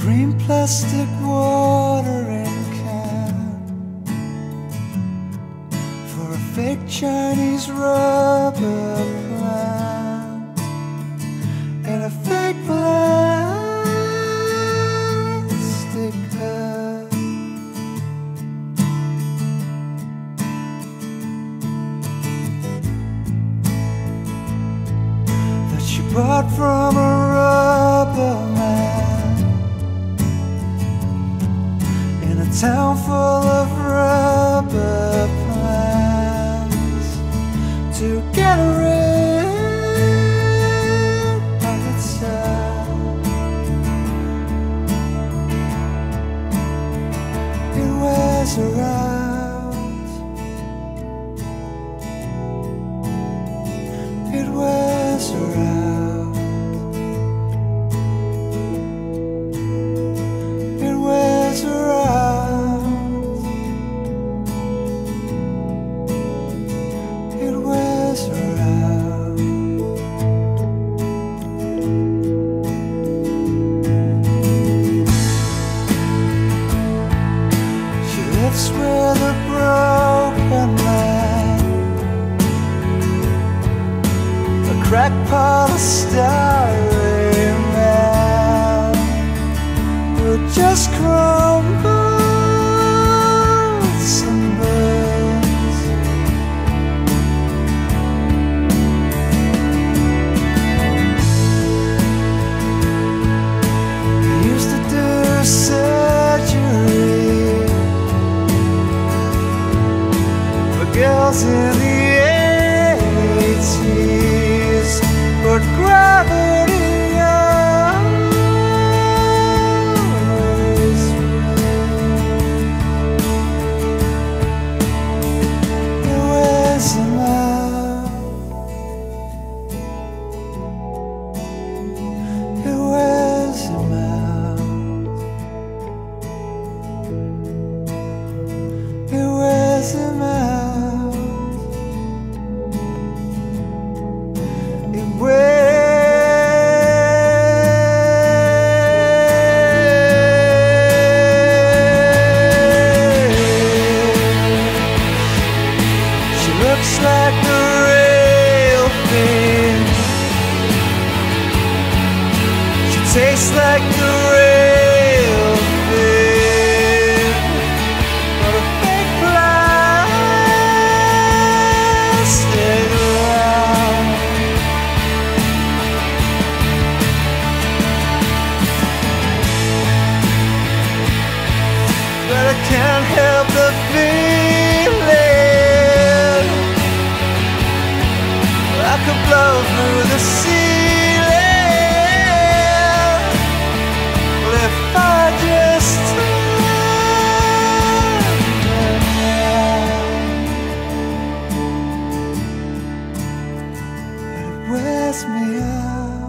green plastic watering can for a fake Chinese rubber plant and a fake plastic hat. That she bought from a rubber town full of rubber plants to get rid of itself. It wears out. It wears her Lives with a broken man, a crackpot of polystyrene in tastes like the real thing, but a fake plastic wrap. But I can't help the feeling I could blow through the ceiling. Around, me out.